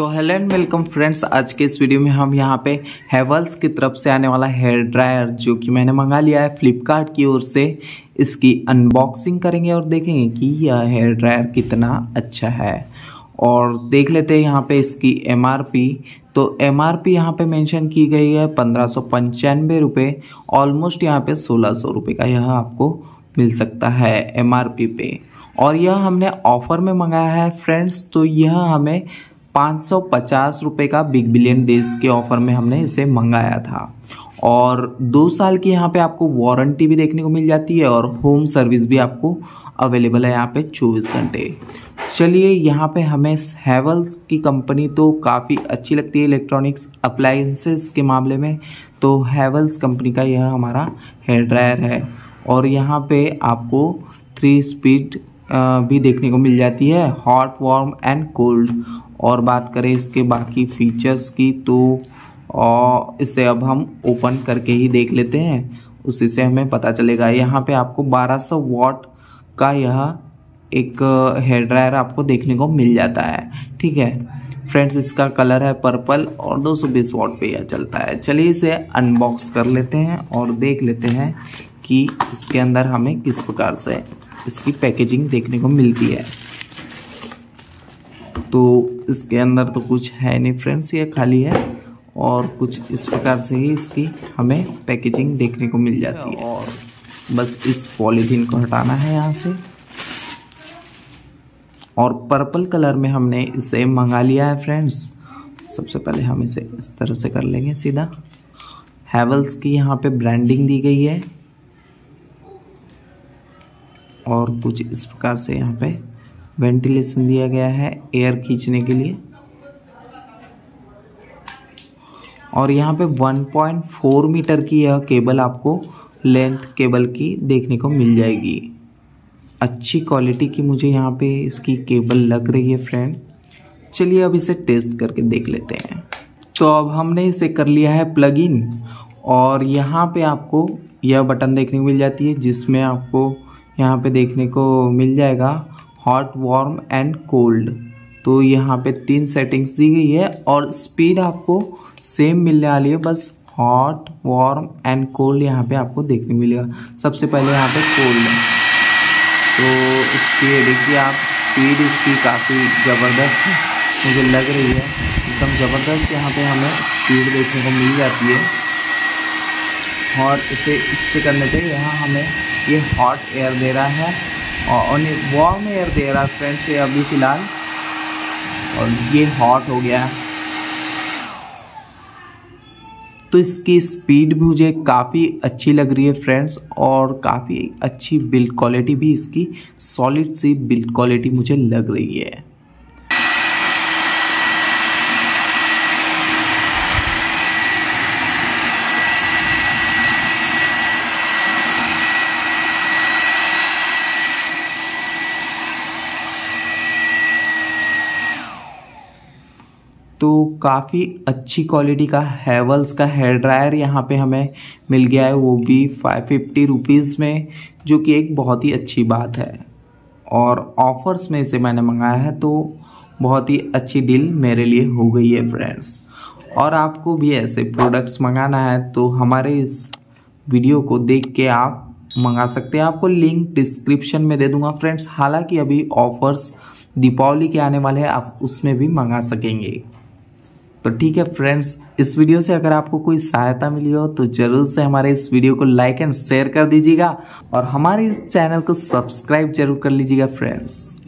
तो hello and welcome friends आज के इस वीडियो में हम यहाँ पे हेवल्स की तरफ़ से आने वाला हेयर ड्रायर जो कि मैंने मंगा लिया है फ्लिपकार्ट की ओर से। इसकी अनबॉक्सिंग करेंगे और देखेंगे कि यह हेयर ड्रायर कितना अच्छा है। और देख लेते हैं यहाँ पे इसकी एमआरपी तो एम आर पी यहाँ पे मेंशन की गई है पंद्रह सौ पंचानवे रुपये ऑलमोस्ट यहाँ पे सोलह सौ रुपये का यह आपको मिल सकता है एम आर पी पे। और यह हमने ऑफ़र में मंगाया है फ्रेंड्स तो यह हमें पाँच रुपये का बिग बिलियन डेज़ के ऑफ़र में हमने इसे मंगाया था। और दो साल की यहाँ पे आपको वारंटी भी देखने को मिल जाती है और होम सर्विस भी आपको अवेलेबल है यहाँ पे चौबीस घंटे। चलिए, यहाँ पे हमें हैवल्स की कंपनी तो काफ़ी अच्छी लगती है इलेक्ट्रॉनिक्स अप्लाइंसेस के मामले में तो हैवल्स कंपनी का यह हमारा हेयर ड्रायर है। और यहाँ पे आपको थ्री स्पीड भी देखने को मिल जाती है हॉट वार्म एंड कोल्ड और बात करें इसके बाकी फीचर्स की तो और इसे अब हम ओपन करके ही देख लेते हैं। उसी से हमें पता चलेगा। यहाँ पे आपको 1200 वॉट का यह एक हेयर ड्रायर आपको देखने को मिल जाता है। ठीक है? फ्रेंड्स इसका कलर है पर्पल और 220 वॉट पे यह चलता है। चलिए इसे अनबॉक्स कर लेते हैं और देख लेते हैं कि इसके अंदर हमें किस प्रकार से इसकी पैकेजिंग देखने को मिलती है। तो इसके अंदर तो कुछ है नहीं फ्रेंड्स ये खाली है और कुछ इस प्रकार से ही इसकी हमें पैकेजिंग देखने को मिल जाती है। और बस इस पॉलीथीन को हटाना है यहाँ से। और पर्पल कलर में हमने इसे मंगा लिया है फ्रेंड्स सबसे पहले हम इसे इस तरह से कर लेंगे सीधा। हैवल्स की यहाँ पे ब्रांडिंग दी गई है। और कुछ इस प्रकार से यहाँ पे वेंटिलेशन दिया गया है एयर खींचने के लिए। और यहाँ पे 1.4 मीटर की यह केबल आपको लेंथ केबल की देखने को मिल जाएगी। अच्छी क्वालिटी की मुझे यहाँ पे इसकी केबल लग रही है फ्रेंड। चलिए अब इसे टेस्ट करके देख लेते हैं। तो अब हमने इसे कर लिया है प्लग इन और यहाँ पे आपको यह बटन देखने को मिल जाती है, जिसमें आपको यहाँ पे देखने को मिल जाएगा। Hot, warm and cold. तो यहाँ पे तीन सेटिंग्स दी गई है और स्पीड आपको सेम मिलने वाली है। बस हॉट, वार्म एंड कोल्ड यहाँ पे आपको देखने मिलेगा। सबसे पहले यहाँ पे कोल्ड तो इसकी देखिए आप, स्पीड इसकी काफ़ी ज़बरदस्त मुझे लग रही है एकदम ज़बरदस्त यहाँ पे हमें स्पीड देखने को मिल जाती है। और इसे, इससे करने पे यहाँ हमें ये हॉट एयर दे रहा है। और वार्म एयर दे रहा है फ्रेंड्स ये अभी फ़िलहाल। और ये हॉट हो गया तो इसकी स्पीड भी मुझे काफ़ी अच्छी लग रही है फ्रेंड्स और काफ़ी अच्छी बिल्ड क्वालिटी भी इसकी। सॉलिड सी बिल्ड क्वालिटी मुझे लग रही है। तो काफ़ी अच्छी क्वालिटी का हैवल्स का हेयर ड्रायर यहाँ पे हमें मिल गया है, वो भी फाइव फिफ्टी रुपीज़ में, जो कि एक बहुत ही अच्छी बात है। और ऑफर्स में इसे मैंने मंगाया है तो बहुत ही अच्छी डील मेरे लिए हो गई है फ्रेंड्स और आपको भी ऐसे प्रोडक्ट्स मंगाना है तो हमारे इस वीडियो को देख के आप मंगा सकते हैं। आपको लिंक डिस्क्रिप्शन में दे दूँगा फ्रेंड्स हालाँकि अभी ऑफर्स दीपावली के आने वाले हैं, आप उसमें भी मंगा सकेंगे। तो ठीक है फ्रेंड्स इस वीडियो से अगर आपको कोई सहायता मिली हो तो ज़रूर से हमारे इस वीडियो को लाइक एंड शेयर कर दीजिएगा और हमारे इस चैनल को सब्सक्राइब ज़रूर कर लीजिएगा फ्रेंड्स